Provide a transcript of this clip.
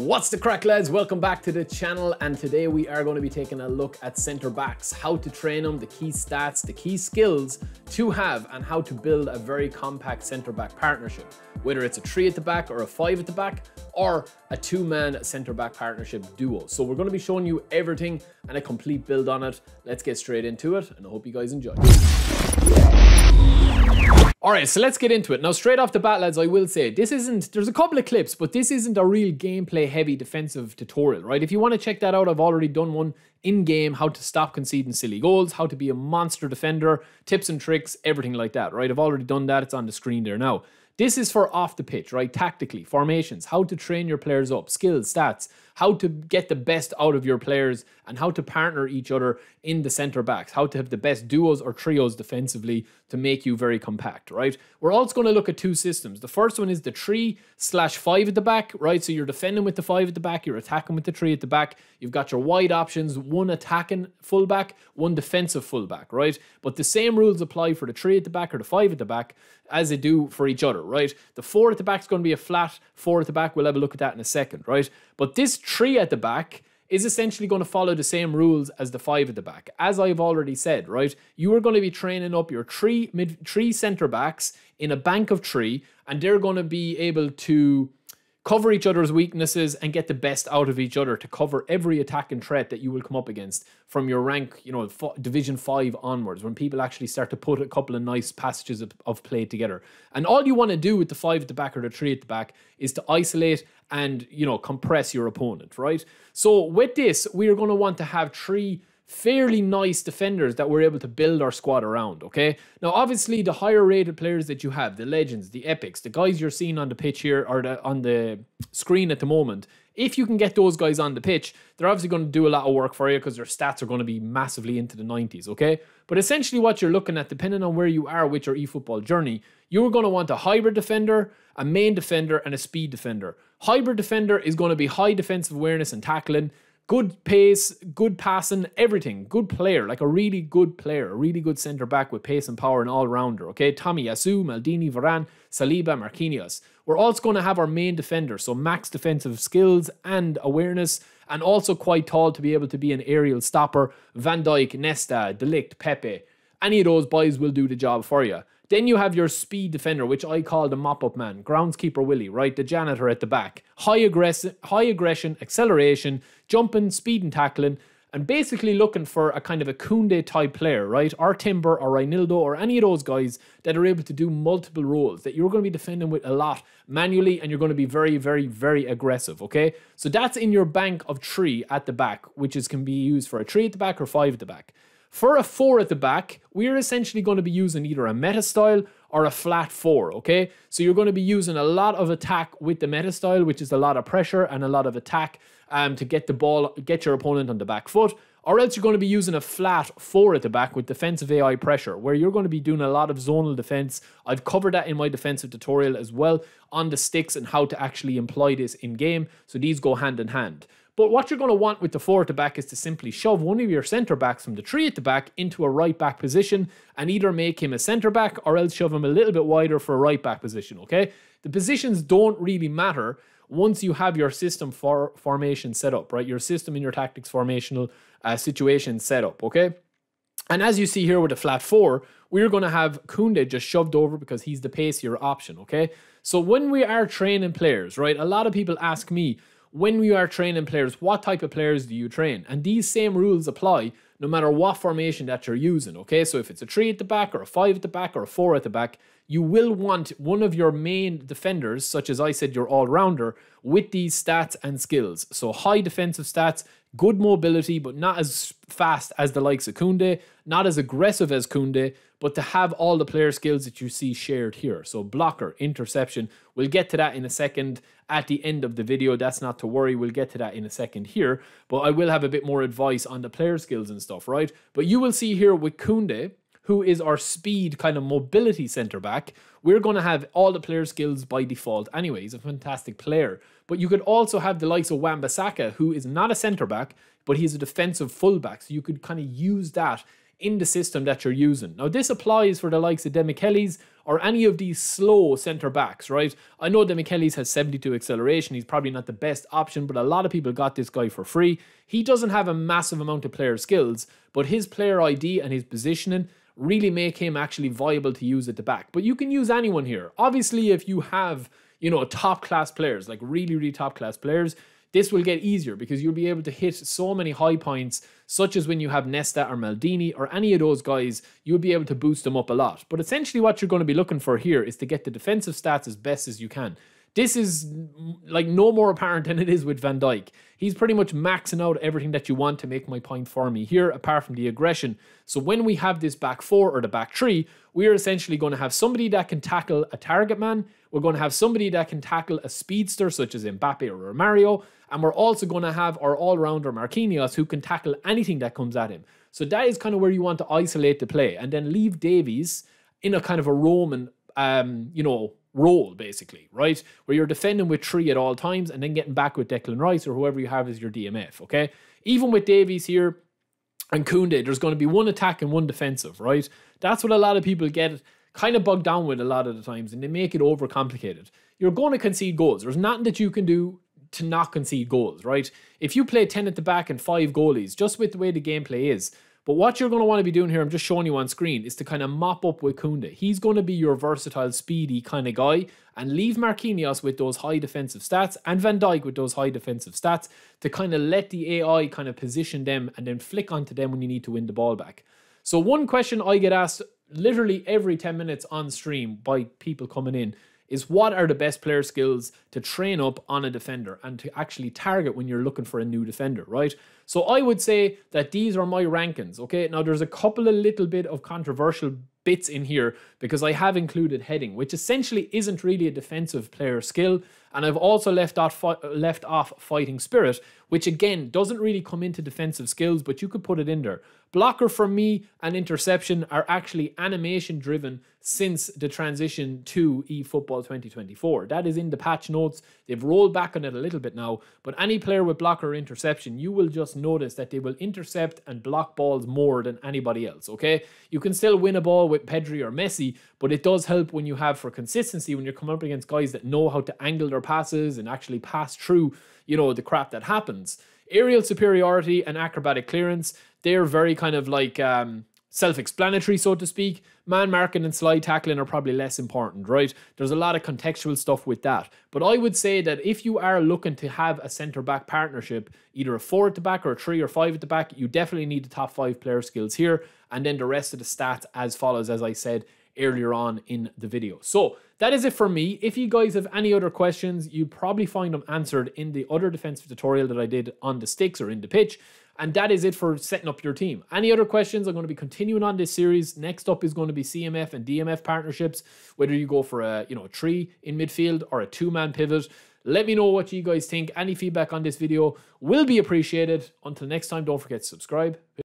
What's the crack lads? Welcome back to the channel and today we are going to be taking a look at centre backs, how to train them, the key stats, the key skills to have and how to build a very compact centre back partnership. Whether it's a three at the back or a five at the back or a two man centre back partnership duo. So we're going to be showing you everything and a complete build on it. Let's get straight into it and I hope you guys enjoy. All right, so let's get into it. Now, straight off the bat, lads, I will say this isn't, there's a couple of clips, but this isn't a real gameplay heavy defensive tutorial, right? If you want to check that out, I've already done one in game, how to stop conceding silly goals, how to be a monster defender, tips and tricks, everything like that, right? I've already done that. It's on the screen there now. This is for off the pitch, right? Tactically, formations, how to train your players up, skills, stats, how to get the best out of your players, and how to partner each other in the centre backs, how to have the best duos or trios defensively to make you very compact, right? We're also going to look at two systems. The first one is the three slash five at the back, right? So you're defending with the five at the back, you're attacking with the three at the back. You've got your wide options, one attacking fullback, one defensive fullback, right? But the same rules apply for the three at the back or the five at the back as they do for each other, right? The four at the back is going to be a flat four at the back. We'll have a look at that in a second, right? But this three at the back is essentially going to follow the same rules as the five at the back. As I've already said, right? You are going to be training up your three mid three centre backs in a bank of three, and they're going to be able to cover each other's weaknesses and get the best out of each other to cover every attack and threat that you will come up against from your rank, you know, division 5 onwards when people actually start to put a couple of nice passages of, of play together. And all you want to do with the 5 at the back or the 3 at the back is to isolate and, you know, compress your opponent, right? So with this, we are going to want to have three fairly nice defenders that we're able to build our squad around, okay? Now, obviously, the higher rated players that you have, the legends, the epics, the guys you're seeing on the pitch here or the, on the screen at the moment, if you can get those guys on the pitch, they're obviously going to do a lot of work for you because their stats are going to be massively into the 90s, okay? But essentially, what you're looking at, depending on where you are with your eFootball journey, you're going to want a hybrid defender, a main defender, and a speed defender. Hybrid defender is going to be high defensive awareness and tackling good pace, good passing, everything. Good player, like a really good player, a really good centre back with pace and power and all rounder. Okay, Tomiyasu, Maldini, Varane, Saliba, Marquinhos. We're also going to have our main defender, so max defensive skills and awareness, and also quite tall to be able to be an aerial stopper. Van Dijk, Nesta, De Ligt, Pepe. Any of those boys will do the job for you. Then you have your speed defender, which I call the mop-up man, groundskeeper Willie, right? The janitor at the back. High, aggress- high aggression, acceleration, jumping, speed and tackling, and basically looking for a kind of a Koundé type player, right? Or Timber or Reinildo or any of those guys that are able to do multiple roles that you're going to be defending with a lot manually and you're going to be very, very, very aggressive, okay? So that's in your bank of three at the back, which is can be used for a three at the back or five at the back. For a four at the back, we're essentially going to be using either a meta style or a flat four, okay? So you're going to be using a lot of attack with the meta style, which is a lot of pressure and a lot of attack um, to get the ball, get your opponent on the back foot. Or else you're going to be using a flat four at the back with defensive AI pressure, where you're going to be doing a lot of zonal defense. I've covered that in my defensive tutorial as well on the sticks and how to actually employ this in game. So these go hand in hand. But what you're going to want with the four at the back is to simply shove one of your centre backs from the three at the back into a right back position and either make him a centre back or else shove him a little bit wider for a right back position, okay? The positions don't really matter once you have your system for formation set up, right? Your system in your tactics formational uh, situation set up, okay? And as you see here with the flat four, we're going to have Koundé just shoved over because he's the pacier option, okay? So when we are training players, right, a lot of people ask me, when we are training players, what type of players do you train? And these same rules apply no matter what formation that you're using, okay? So if it's a three at the back or a five at the back or a four at the back, you will want one of your main defenders, such as I said, your all-rounder, with these stats and skills. So high defensive stats, good mobility, but not as fast as the likes of Koundé, not as aggressive as Koundé, but to have all the player skills that you see shared here. So blocker, interception, we'll get to that in a second at the end of the video. That's not to worry, we'll get to that in a second here, but I will have a bit more advice on the player skills and stuff, right? But you will see here with Koundé, who is our speed kind of mobility centre back, we're going to have all the player skills by default anyway. He's a fantastic player. But you could also have the likes of Wan-Bissaka, who is not a centre back, but he's a defensive fullback. So you could kind of use that in the system that you're using. Now, this applies for the likes of Demichelis or any of these slow centre backs, right? I know Demichelis has 72 acceleration. He's probably not the best option, but a lot of people got this guy for free. He doesn't have a massive amount of player skills, but his player ID and his positioning really make him actually viable to use at the back. But you can use anyone here. Obviously, if you have, you know, top class players, like really, really top class players, this will get easier because you'll be able to hit so many high points, such as when you have Nesta or Maldini or any of those guys, you'll be able to boost them up a lot. But essentially, what you're going to be looking for here is to get the defensive stats as best as you can. This is like no more apparent than it is with Van Dijk. He's pretty much maxing out everything that you want to make my point for me here, apart from the aggression. So when we have this back four or the back three, we are essentially going to have somebody that can tackle a target man. We're going to have somebody that can tackle a speedster, such as Mbappe or Mario. And we're also going to have our all-rounder Marquinhos, who can tackle anything that comes at him. So that is kind of where you want to isolate the play and then leave Davies in a kind of a Roman, um, you know, role, basically, right? Where you're defending with three at all times and then getting back with Declan Rice or whoever you have as your DMF, okay? Even with Davies here and Koundé, there's going to be one attack and one defensive, right? That's what a lot of people get kind of bogged down with a lot of the times and they make it overcomplicated. You're going to concede goals. There's nothing that you can do to not concede goals, right? If you play 10 at the back and five goalies, just with the way the gameplay is, but what you're going to want to be doing here, I'm just showing you on screen, is to kind of mop up with. He's going to be your versatile, speedy kind of guy and leave Marquinhos with those high defensive stats and Van Dijk with those high defensive stats to kind of let the AI kind of position them and then flick onto them when you need to win the ball back. So one question I get asked literally every 10 minutes on stream by people coming in is what are the best player skills to train up on a defender and to actually target when you're looking for a new defender, right? So I would say that these are my rankings, okay? Now there's a couple of little bit of controversial bits in here because I have included heading, which essentially isn't really a defensive player skill. And I've also left off, left off fighting spirit, which again doesn't really come into defensive skills, but you could put it in there. Blocker for me and interception are actually animation driven since the transition to eFootball 2024. That is in the patch notes. They've rolled back on it a little bit now, but any player with blocker or interception, you will just notice that they will intercept and block balls more than anybody else, okay? You can still win a ball with Pedri or Messi, but it does help when you have for consistency when you're coming up against guys that know how to angle their passes and actually pass through, you know, the crap that happens. Aerial superiority and acrobatic clearance, they're very kind of like um, self-explanatory, so to speak. Man marking and slide tackling are probably less important, right? There's a lot of contextual stuff with that. But I would say that if you are looking to have a centre-back partnership, either a four at the back or a three or five at the back, you definitely need the top five player skills here. And then the rest of the stats as follows, as I said earlier on in the video. So that is it for me. If you guys have any other questions, you probably find them answered in the other defensive tutorial that I did on the sticks or in the pitch. And that is it for setting up your team. Any other questions? I'm going to be continuing on this series. Next up is going to be CMF and DMF partnerships, whether you go for a you know a tree in midfield or a two-man pivot. Let me know what you guys think. Any feedback on this video will be appreciated. Until next time, don't forget to subscribe.